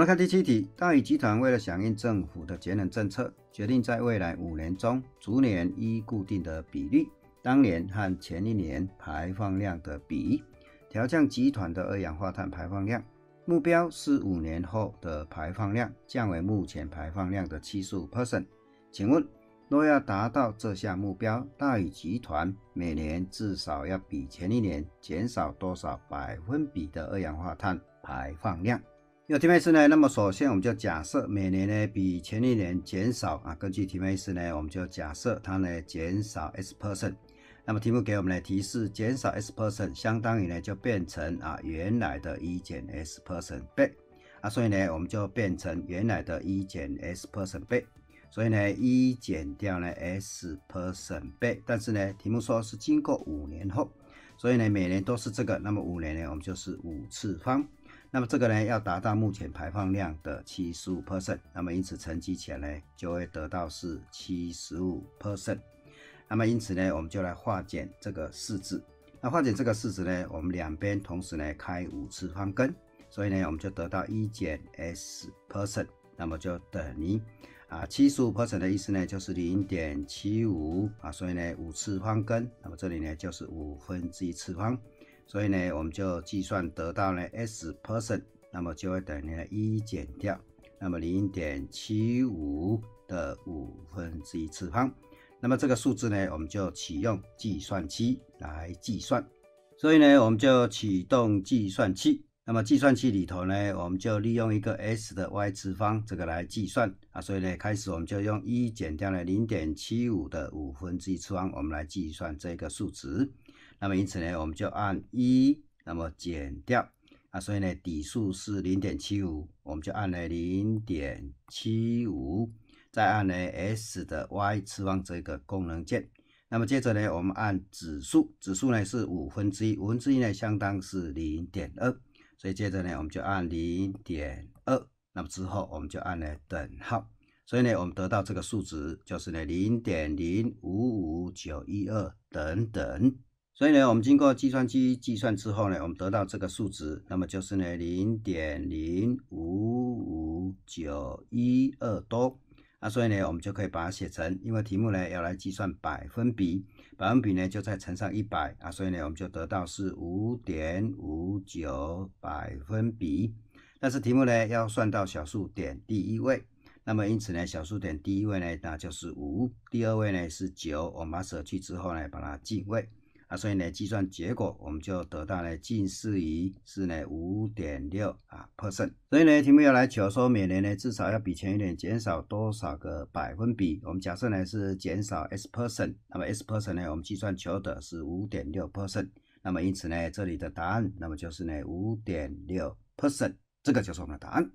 们来看第七题，大宇集团为了响应政府的节能政策，决定在未来五年中，逐年依固定的比率，当年和前一年排放量的比，调降集团的二氧化碳排放量。目标是五年后的排放量降为目前排放量的七十五 percent。请问，若要达到这项目标，大宇集团每年至少要比前一年减少多少百分比的二氧化碳排放量？有题目是呢，那么首先我们就假设每年呢比前一年减少啊，根据题目是呢，我们就假设它呢减少 s percent。那么题目给我们的提示，减少 s percent 相当于呢就变成啊原来的一减 s percent 倍啊，所以呢我们就变成原来的一减 s percent 倍，所以呢一减掉呢 s percent 倍，但是呢题目说是经过五年后，所以呢每年都是这个，那么五年呢我们就是五次方。那么这个呢，要达到目前排放量的七十五 percent，那么因此乘积起来呢，就会得到是七十五 percent。那么因此呢，我们就来化简这个式子。那化简这个式子呢，我们两边同时呢开五次方根，所以呢，我们就得到一减 s percent，那么就等于啊七十五 percent 的意思呢，就是零点七五啊，所以呢五次方根，那么这里呢就是五分之一次方。所以呢，我们就计算得到呢 s percent，那么就会等于呢一减掉，那么零点七五的五分之一次方，那么这个数字呢，我们就启用计算器来计算。所以呢，我们就启动计算器。那么计算器里头呢，我们就利用一个 s 的 y 次方这个来计算啊。所以呢，开始我们就用一减掉了零点七五的五分之一次方，我们来计算这个数值。那么因此呢，我们就按一，那么减掉啊，所以呢，底数是零点七五，我们就按了零点七五，再按呢 s 的 y 次方这个功能键。那么接着呢，我们按指数，指数呢是五分之一，五分之一呢相当是零点二，所以接着呢，我们就按零点二，那么之后我们就按了等号，所以呢，我们得到这个数值就是呢零点零五五九一二等等。所以呢，我们经过计算机计算之后呢，我们得到这个数值，那么就是呢零点零五五九一二多啊，所以呢，我们就可以把它写成，因为题目呢要来计算百分比，百分比呢就再乘上一百啊，所以呢，我们就得到是五点五九百分比。但是题目呢要算到小数点第一位，那么因此呢，小数点第一位呢那就是五，第二位呢是九，我们把舍去之后呢，把它进位。啊，所以呢，计算结果我们就得到呢，近似于是呢五点六啊 percent。所以呢，题目要来求说每年呢至少要比前一年减少多少个百分比？我们假设呢是减少 s percent，那么 s percent 呢，我们计算求的是五点六 percent。那么因此呢，这里的答案那么就是呢五点六 percent，这个就是我们的答案。